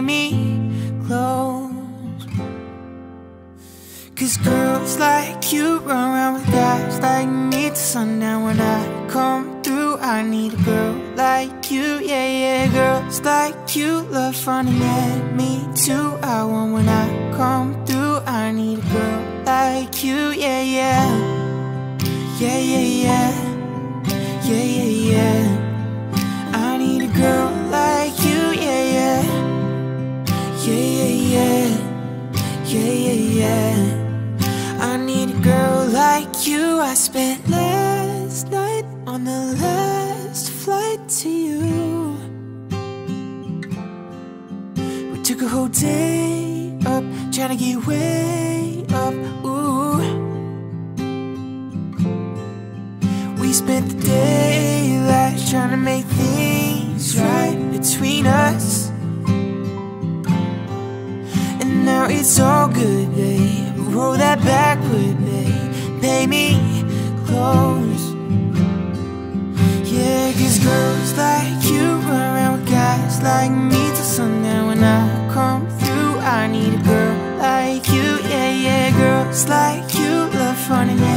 me close. Cause girls like you run around with guys like me till sundown. When I come through, I need a girl like you, yeah, yeah. Girls like you love running at me too. I want when I come through, I need a girl like you, yeah. Yeah, Yeah. I need a girl like you. I spent last night on the last flight to you. We took a whole day up, trying to get way up. Ooh. We spent the daylight trying to make things right between us. And now it's all close. Yeah, cause girls like you around guys like me till sundown When I come through, I need a girl like you Yeah, yeah, girls like you love fun and yeah.